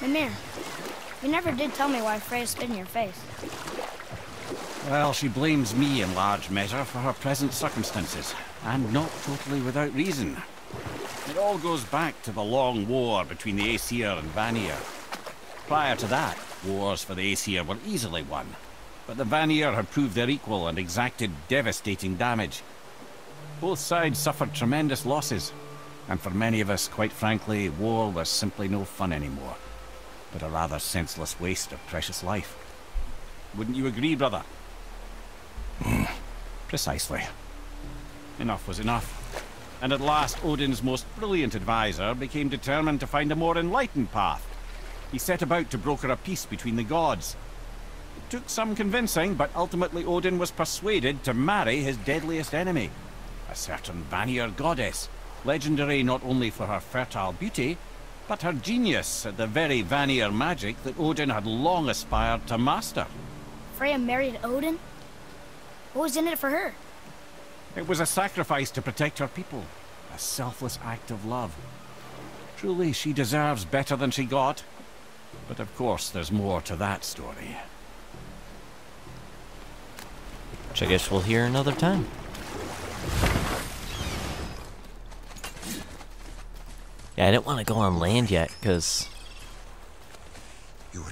Mimir, you never did tell me why Freya spit in your face. Well, she blames me in large measure for her present circumstances, and not totally without reason. It all goes back to the long war between the Aesir and Vanir. Prior to that, wars for the Aesir were easily won, but the Vanir had proved their equal and exacted devastating damage. Both sides suffered tremendous losses, and for many of us, quite frankly, war was simply no fun anymore, but a rather senseless waste of precious life. Wouldn't you agree, brother? Hmm. Precisely. Enough was enough. And at last, Odin's most brilliant advisor became determined to find a more enlightened path. He set about to broker a peace between the gods. It took some convincing, but ultimately Odin was persuaded to marry his deadliest enemy, a certain Vanir goddess, legendary not only for her fertile beauty, but her genius at the very Vanir magic that Odin had long aspired to master. Freya married Odin? What was in it for her? It was a sacrifice to protect her people, a selfless act of love. Truly, she deserves better than she got. But of course, there's more to that story. Which I guess we'll hear another time. Yeah, I didn't want to go on land yet, because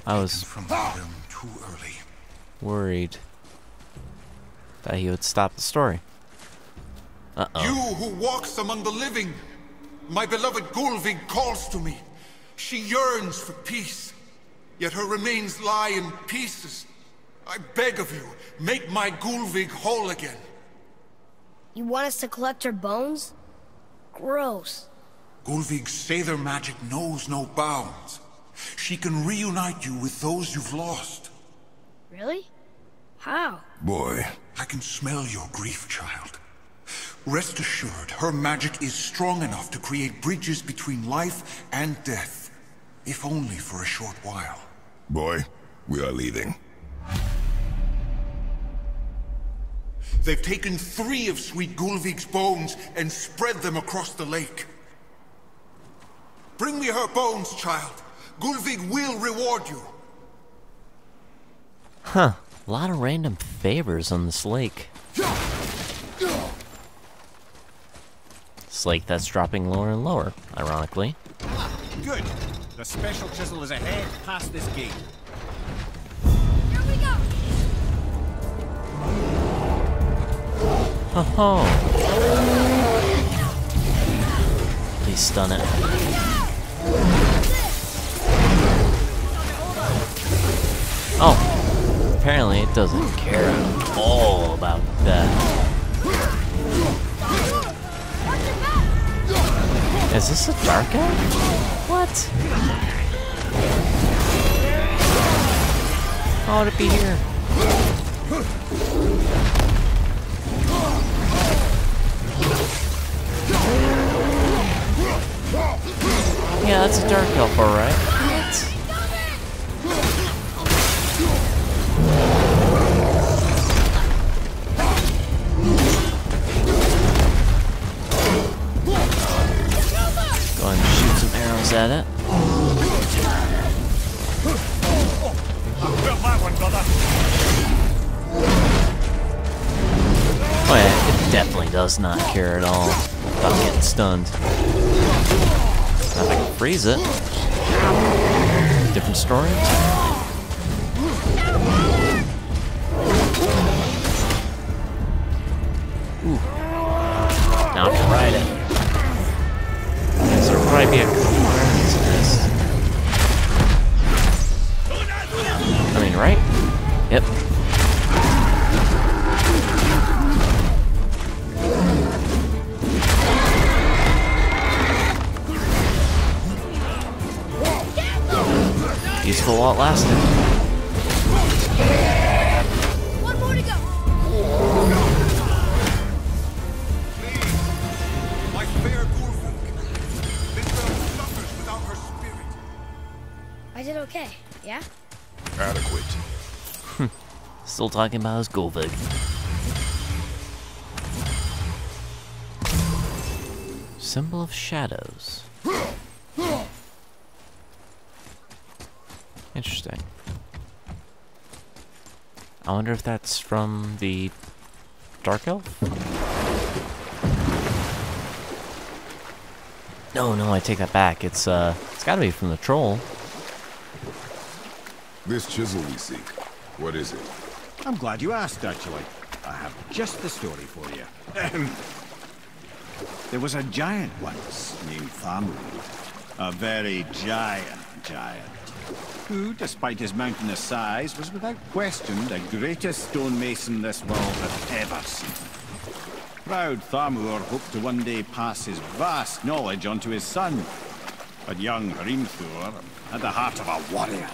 I was- from too early. worried that he would stop the story. Uh-oh. You who walks among the living, my beloved Gullveig calls to me. She yearns for peace, yet her remains lie in pieces. I beg of you, make my Gullveig whole again. You want us to collect her bones? Gross. Gullveig's seidr magic knows no bounds. She can reunite you with those you've lost. Really? How? Boy, I can smell your grief, child. Rest assured, her magic is strong enough to create bridges between life and death, if only for a short while. boy, we are leaving. They've taken three of Sweet Gullveig's bones and spread them across the lake. Bring me her bones, child. Gullveig will reward you. Huh. A lot of random favors on this lake. This lake that's dropping lower and lower, ironically. Good. The special chisel is ahead, past this gate. Here we go! Ho ho! Please stun it. Apparently it doesn't care at all about that. Is this a dark elf? What? How would it be here? Yeah, that's a dark elf, alright. At it. Oh yeah, it definitely does not care at all about getting stunned. If I can freeze it. Different story. Ooh. Now I can ride it. Guess there'll probably be a Right? Yep. Useful while it lasted. Still talking about his Gullveig. Symbol of shadows. Interesting. I wonder if that's from the Dark Elf? No, no, I take that back. It's uh it's gotta be from the troll. This chisel we seek, what is it? I'm glad you asked, actually. I have just the story for you. There was a giant once named Thamur. A very giant giant. Who, despite his mountainous size, was without question the greatest stonemason this world had ever seen. Proud Thamur hoped to one day pass his vast knowledge onto his son. But young Hrimthur had the heart of a warrior.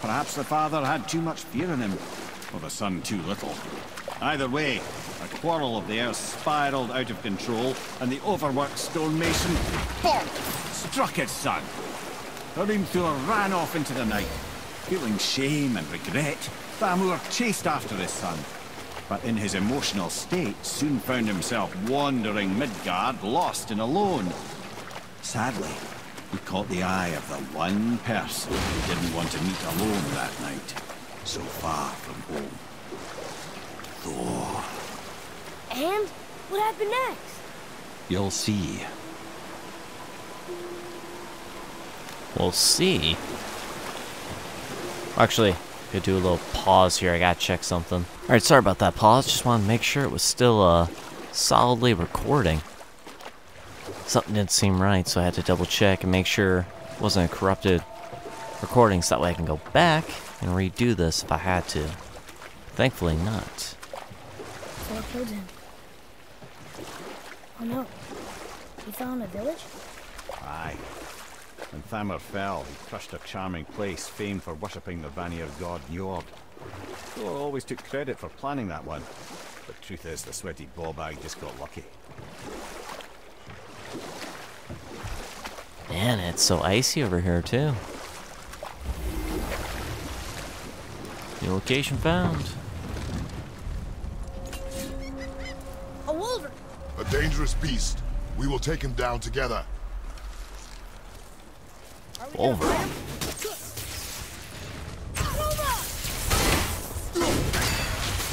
Perhaps the father had too much fear in him, or the son too little. Either way, a quarrel of theirs spiraled out of control, and the overworked stonemason bonk, struck his son. Hrimthur ran off into the night. Feeling shame and regret, Thamur chased after his son. But in his emotional state, soon found himself wandering Midgard, lost and alone. Sadly, he caught the eye of the one person he didn't want to meet alone that night, so far from home. Thor. And what happened next? You'll see. We'll see. Actually, could do a little pause here. I gotta check something. Alright, sorry about that pause. Just wanted to make sure it was still uh, solidly recording. Something didn't seem right, so I had to double check and make sure it wasn't a corrupted recording so that way I can go back and redo this if I had to. Thankfully not. Thor killed him. Oh no. He fell in a village? Aye. When Thamur fell, he crushed a charming place famed for worshipping the Vanir god Njord. Thor always took credit for planning that one. But truth is, the sweaty ballbag just got lucky. Man, it's so icy over here too. New location found. A wolverine! A dangerous beast. We will take him down together. Over.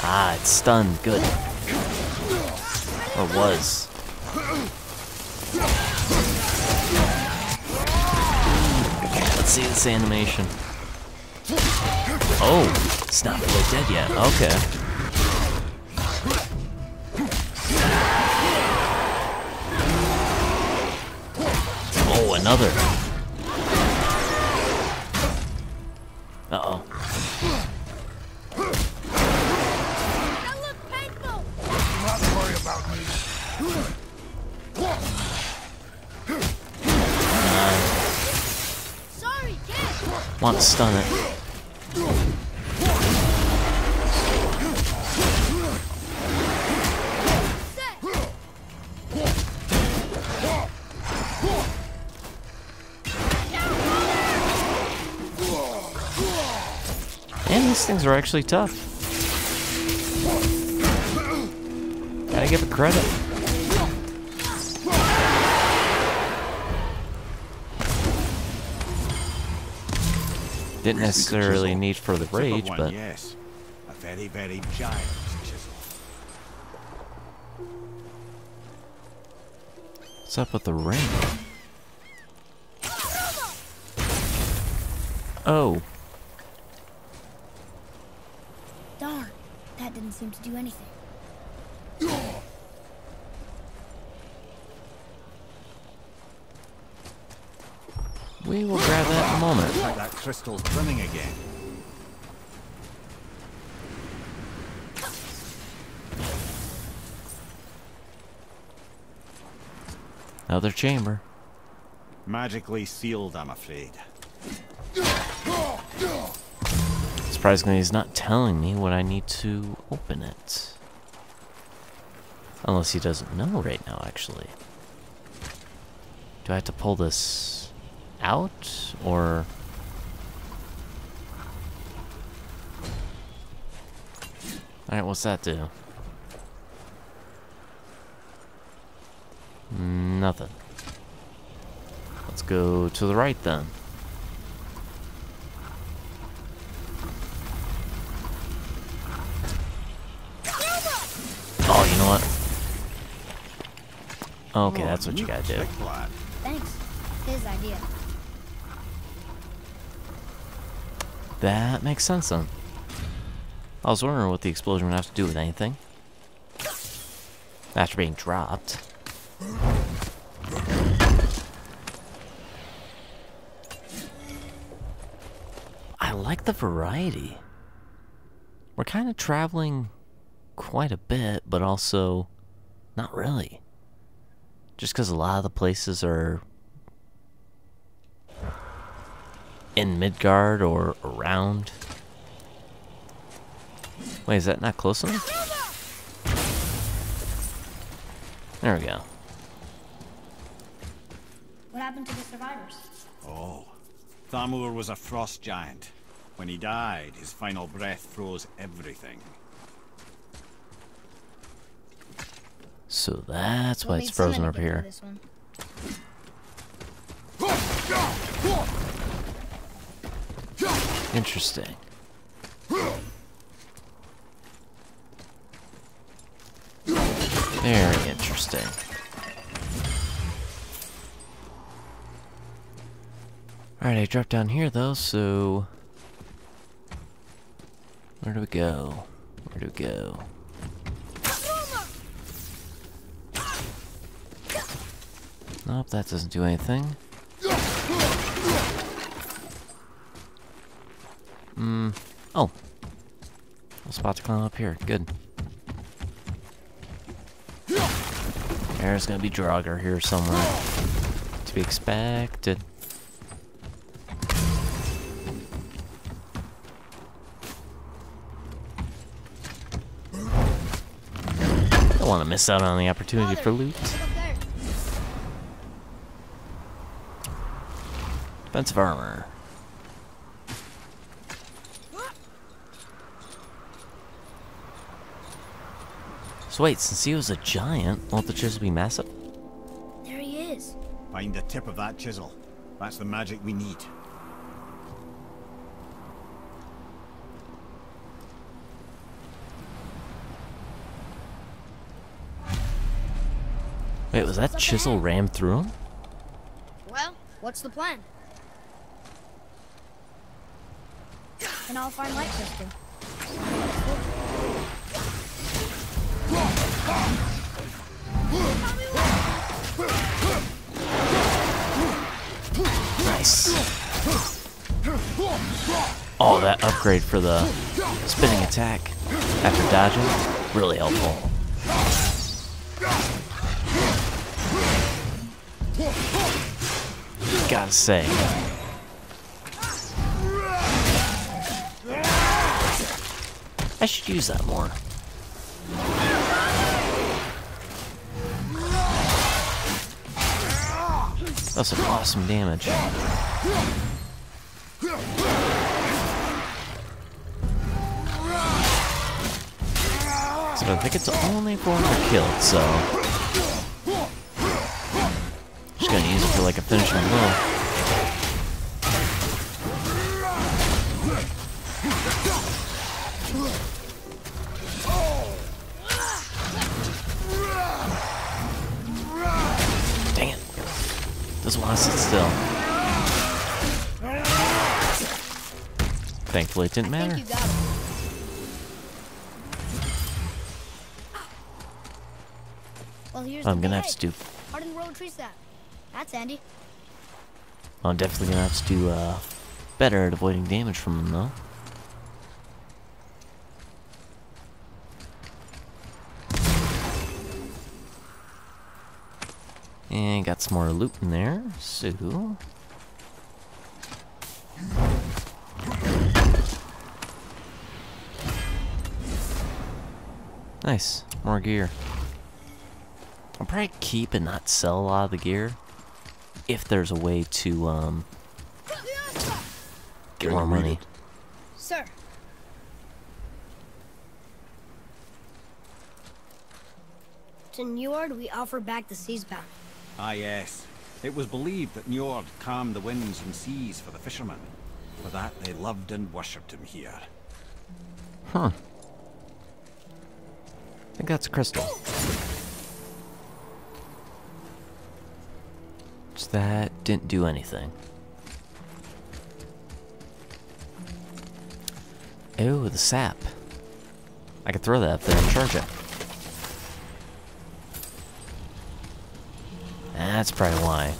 Ah, it's stunned. Good. Or was. Let's see this animation. Oh, it's not really dead yet. Okay. Oh, another. Uh-oh. That looked painful! Not worry about me. Sorry, kid! Want to stun it. These things are actually tough. Gotta give it credit. Didn't necessarily need for the rage, but yes. A very, very giant chisel. what's up with the ring? Oh, Darn, that didn't seem to do anything. we will grab that in a moment. Like that crystal's brimming again. Another chamber. Magically sealed, I'm afraid. Surprisingly, he's not telling me what I need to open it. Unless he doesn't know right now, actually. Do I have to pull this out, or... Alright, what's that do? Nothing. Let's go to the right then. Know what? Okay, that's what you gotta do. Thanks. His idea. That makes sense then. I was wondering what the explosion would have to do with anything. After being dropped. I like the variety. We're kind of traveling quite a bit, but also not really. Just because a lot of the places are in Midgard or around. Wait, is that not close enough? There we go. What happened to the survivors? Oh, Thamur was a frost giant. When he died, his final breath froze everything. So that's why it's frozen over here. Interesting. Very interesting. Alright, I dropped down here though, so... Where do we go? Where do we go? Nope, that doesn't do anything. Hmm. Oh. A spot to climb up here. Good. There's gonna be Draugr here somewhere. To be expected. Don't want to miss out on the opportunity for loot. Look up there. Defensive armor. So wait, since he was a giant, won't the chisel be massive? There he is. Find the tip of that chisel. That's the magic we need. Wait, was that chisel rammed through him? Well, what's the plan? And I'll find light crystal. Nice. Oh, that upgrade for the spinning attack after dodging, really helpful. Gotta say. I should use that more. That's some awesome damage. So I think it's only 400 killed, so... Just gonna use it for like a finishing blow. Dang it. Doesn't want to sit still. Thankfully it didn't matter. think you got it. Well, here's I'm gonna have to do Hardened road tree sap. That's handy. I'm definitely gonna have to do uh, better at avoiding damage from them, though. And got some more loot in there, so... Nice, more gear. I'll probably keep and not sell a lot of the gear if there's a way to um get more money. Sir. To Njord, we offer back the seas bound. Ah, yes. It was believed that Njord calmed the winds and seas for the fishermen. For that, they loved and worshipped him here. Huh. I think that's a crystal. That didn't do anything. Oh, the sap. I could throw that up there and charge it. That's probably why.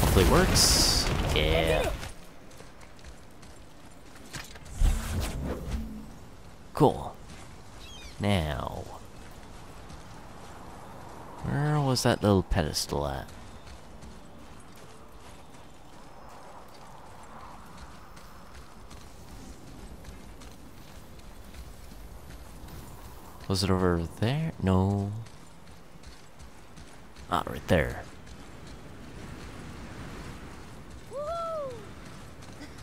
Hopefully it works. Yeah. Cool. Now. Where was that little pedestal at? Was it over there? No. Ah, right there.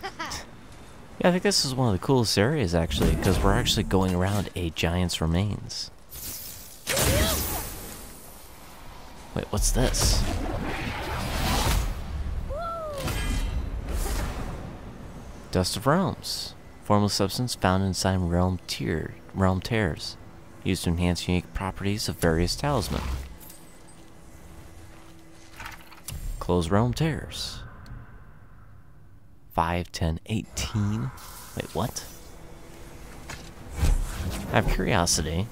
Yeah, I think this is one of the coolest areas actually, because we're actually going around a giant's remains. Wait, what's this? Dust of Realms. Formless substance found inside realm tier realm tears. Used to enhance unique properties of various talisman. Close realm tears. 5, 10, 18. Wait, what? I have curiosity.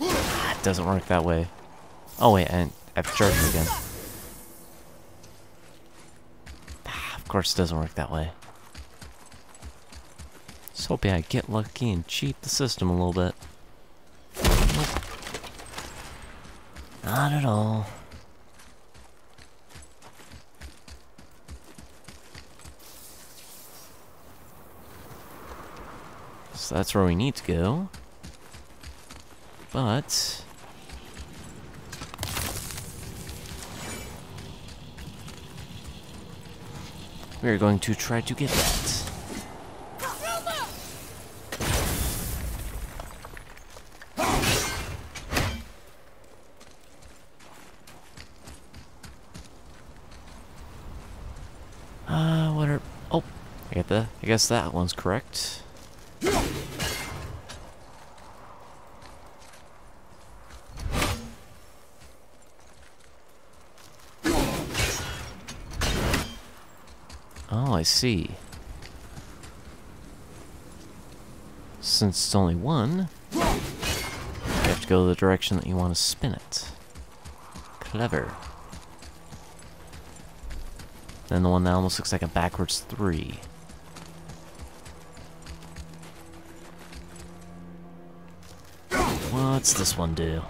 Ah, it doesn't work that way. Oh wait, I I have charged again. Ah, of course it doesn't work that way. Just hoping I get lucky and cheat the system a little bit. Not at all. So that's where we need to go. But... We're going to try to get that. Uh, what are... Oh, I get the... I guess that one's correct. Oh, I see. Since it's only one, you have to go the direction that you want to spin it. Clever. Then the one that almost looks like a backwards three. What's this one do?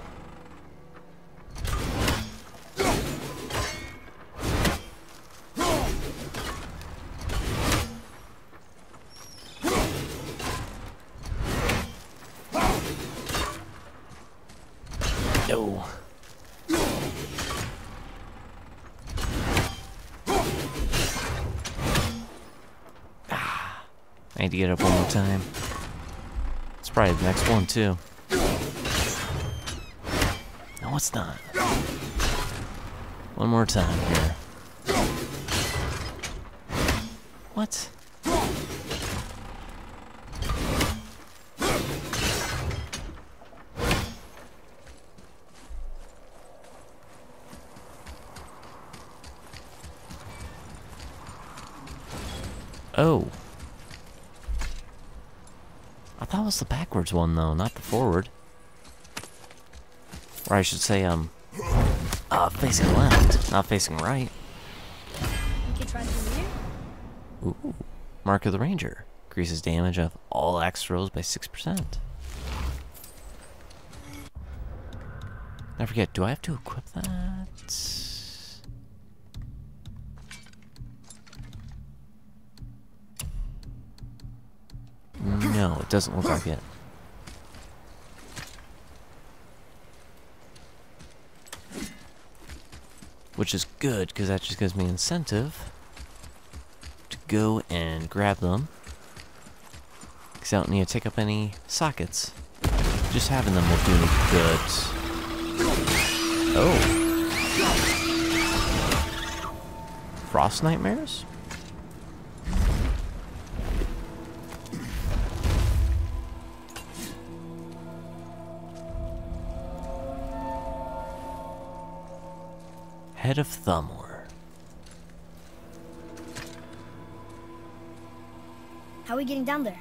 No. Ah, I need to get up one more time. It's probably the next one too. It's not. One more time here. What? Oh. I thought it was the backwards one, though, not the forward. Or I should say, um, uh, facing left, not facing right. You can try through here. Ooh. Mark of the Ranger. Increases damage of all axe throws by 6%. I forget, do I have to equip that? No, it doesn't look like it. Which is good, because that just gives me incentive to go and grab them. Because I don't need to take up any sockets. Just having them will do me good. Oh. Frost nightmares? Head of Thamur. How are we getting down there?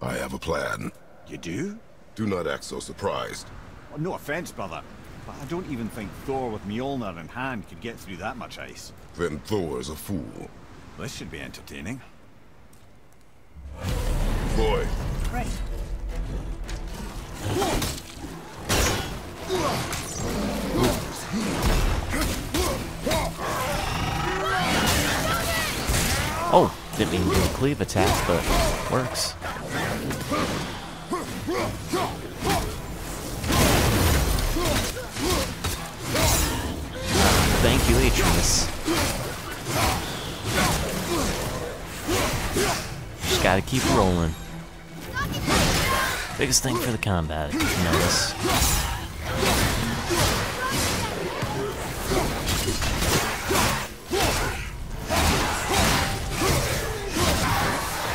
I have a plan. You do? Do not act so surprised. Well, no offense, brother, but I don't even think Thor with Mjolnir in hand could get through that much ice. Then Thor's a fool. This should be entertaining. Boy, cleave attack, but works. Thank you, Atreus. Just gotta keep rolling. Biggest thing for the combat, if you notice.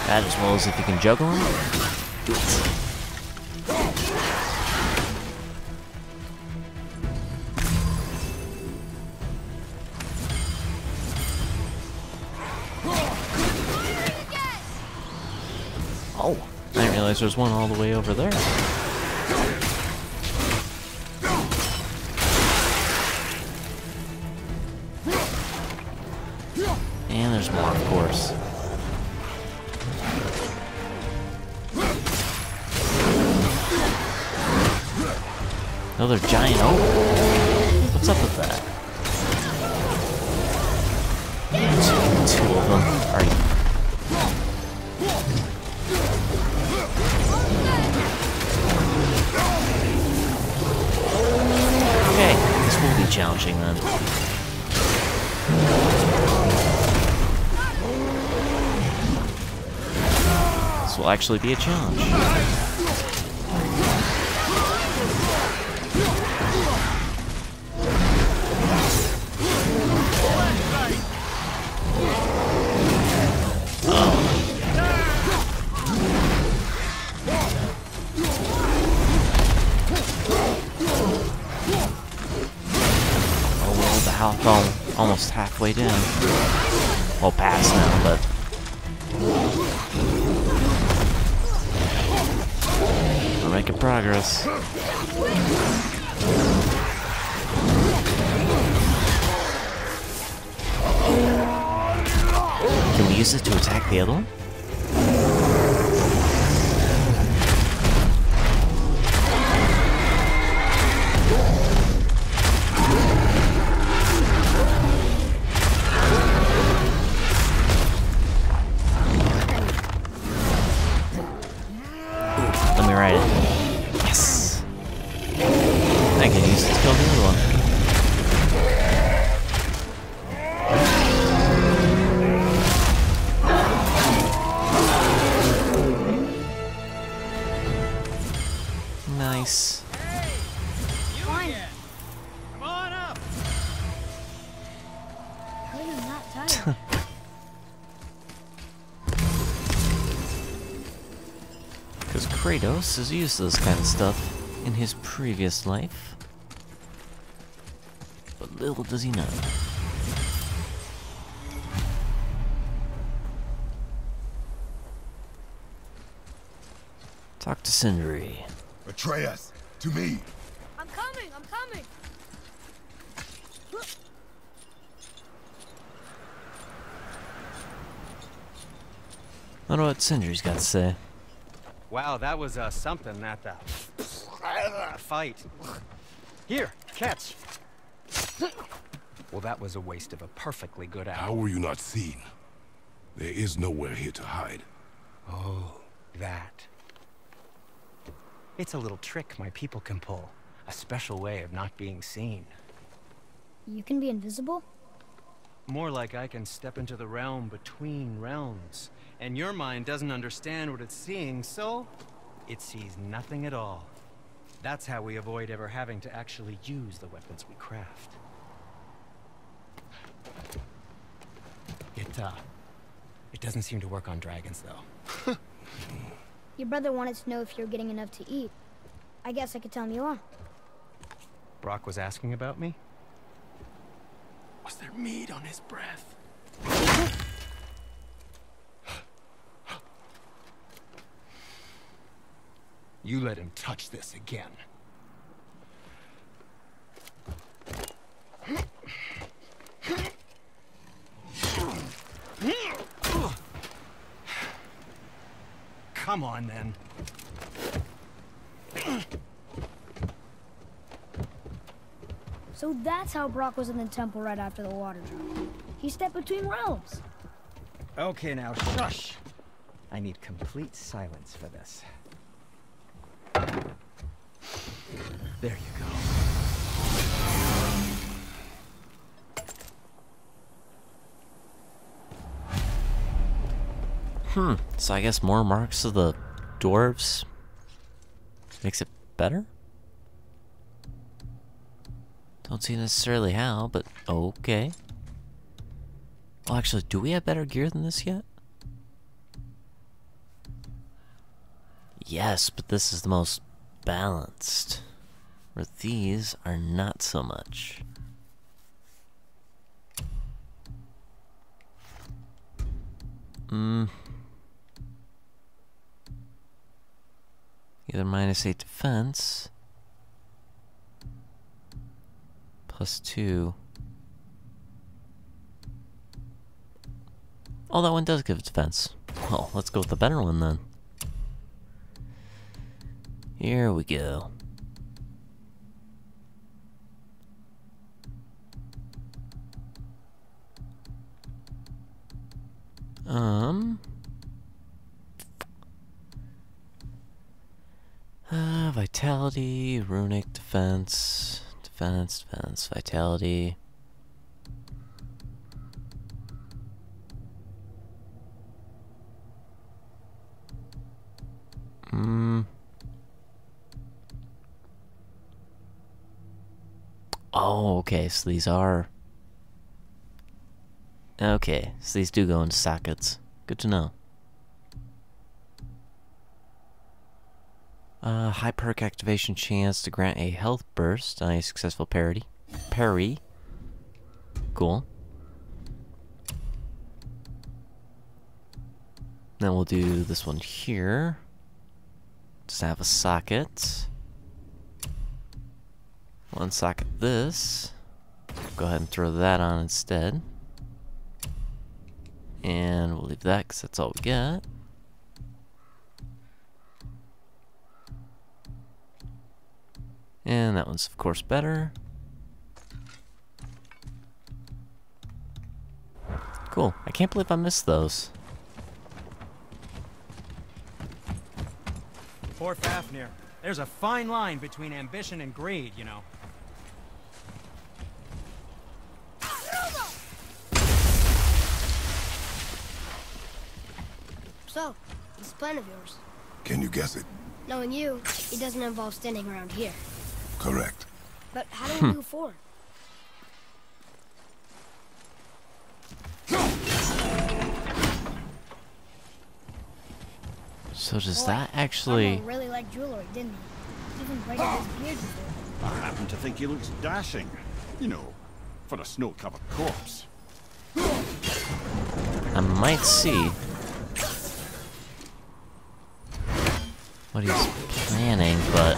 That as well as if you can juggle him. Oh, I didn't realize there's one all the way over there. Another giant oak. What's up with that? Two, two of them. Are you? Okay, this will be challenging then. This will actually be a challenge. Almost halfway down. Well, past now, but we're making progress. Can we use it to attack the other one? You not? Because Kratos has used this kind of stuff in his previous life. But little does he know. Talk to Sindri. Atreus, to me. I'm coming. I'm coming. Wonder what Sindri's got to say. Wow, that was uh, something at the fight. Here, catch. Well, that was a waste of a perfectly good How were you not seen? There is nowhere here to hide. Oh, that. It's a little trick my people can pull. A special way of not being seen. You can be invisible? More like I can step into the realm between realms. And your mind doesn't understand what it's seeing, so it sees nothing at all. That's how we avoid ever having to actually use the weapons we craft. It, uh, it doesn't seem to work on dragons, though. Your brother wanted to know if you're getting enough to eat. I guess I could tell him you are. Brok was asking about me? Meat on his breath? You let him touch this again. Come on, then. So that's how Brok was in the temple right after the water drop. He stepped between realms. Okay, now shush. I need complete silence for this. There you go. Hmm, so I guess more marks of the dwarves makes it better? Don't see necessarily how, but okay. Well, actually, do we have better gear than this yet? Yes, but this is the most balanced. Where these are not so much. Hmm. Either minus 8 defense. Plus 2. Oh, that one does give defense. Well, let's go with the better one then. Here we go. Um. Uh, vitality, runic defense, defense, defense, vitality. Hmm. Oh, okay, so these are. Okay, so these do go into sockets. Good to know. Uh, high perk activation chance to grant a health burst a successful parry. Parry. Cool. Then we'll do this one here. Just have a socket. One socket this. Go ahead and throw that on instead. And we'll leave that because that's all we got. And that one's, of course, better. Cool. I can't believe I missed those. Poor Fafnir. There's a fine line between ambition and greed, you know. So, this plan of yours. Can you guess it? Knowing you, it doesn't involve standing around here. Correct. But how do we hmm. move forward? So does Boy, that actually... Thamur really liked jewelry, didn't he? Even braided his beard. I happen to think he looks dashing. You know, for a snow-covered corpse. I might see what he's planning, but